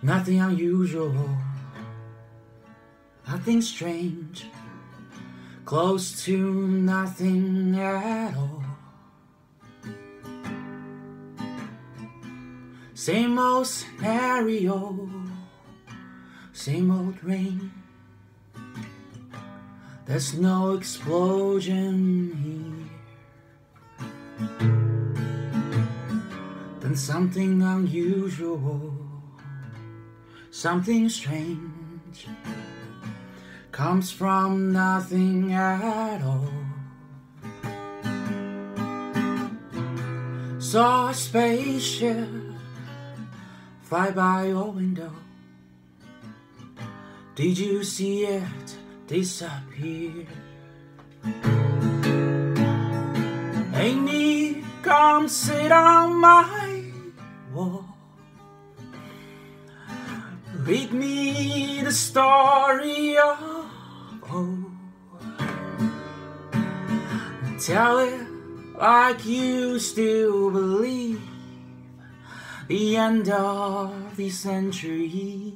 Nothing unusual, nothing strange, close to nothing at all. Same old scenario, same old rain. There's no explosion here. Then something unusual, something strange comes from nothing at all. Saw a spaceship fly by your window. Did you see it disappear? Amie, come sit on my wall. Read me the story of oh. Tell it like you still believe the end of the century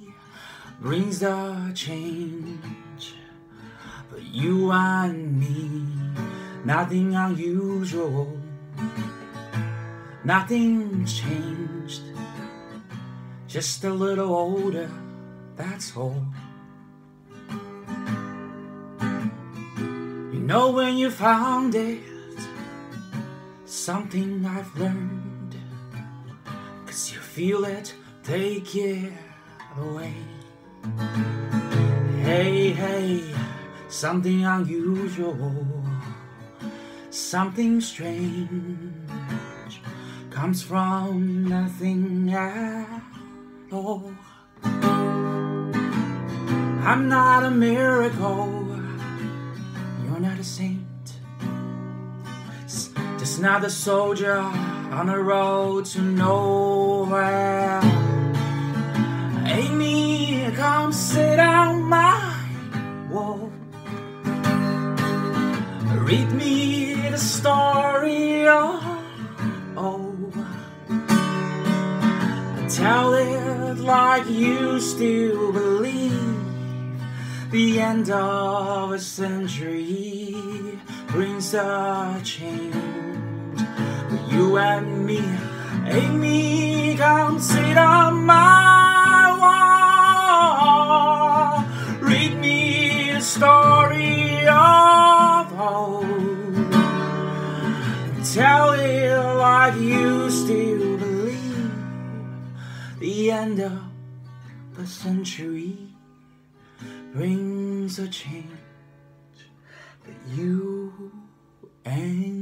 brings the change. But you and me, nothing unusual, nothing changed. Just a little older, that's all. You know when you found it, something I've learned. Cause you feel it, take it away. Hey, hey, something unusual, something strange comes from nothing at I'm not a miracle, you're not a saint, just another soldier on the road to nowhere. Amie, come sit on my wall. Read me the story of Tell it like you still believe the end of a century brings a change. But you and me, Amie, come sit on my wall. Read me the story of hope. Tell it like you still the end of the century brings a change. that you and